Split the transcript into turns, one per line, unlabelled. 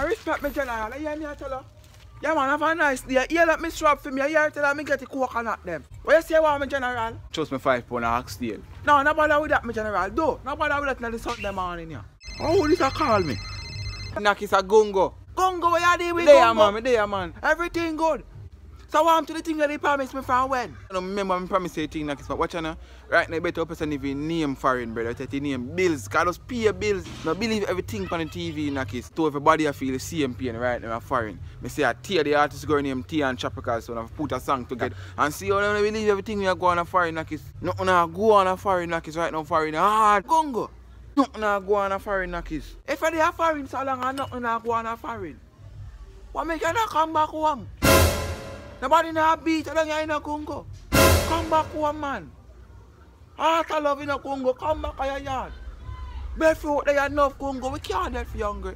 man, respect me, general. You hear me, I tell her? Yeah, man, have a nice day. You let me swap for me. You hear tell her me get the coconut them. What you say about me, general?
Trust me, five pound of oxtail.
No, no bother with that, me, general. Do. No bother with that in the Sunday morning, yeah. Oh, this a call me.
Nakis a gungo.
Gongo, what you do with
There,
Gongo?
man, there, man.
Everything good. So what to the thing that they promised me from when?
I don't remember me promise say thing Nakis, but watch you now. Right now, you better person even name foreign, brother. Take the name bills. Cause just pay your bills. Now believe everything on the TV, Nakis. To everybody I feel the same pain right now, foreign. Me say I tear the artist girl named T and Tropical, so I put a song together. And see how they believe everything we are going on foreign, Nakis. Nothing I go on a foreign, Nakis, right now, foreign. Hard.
Gongo.
Nothing I go on a foreign, Nakis.
If I are foreign so long nothing I go on a foreign. What make you not come back home? Nobody na beat you down here in a Congo. Come back home, man. Heart of love in a Congo. Come back to your yard. They enough Congo. We can't get for you hungry.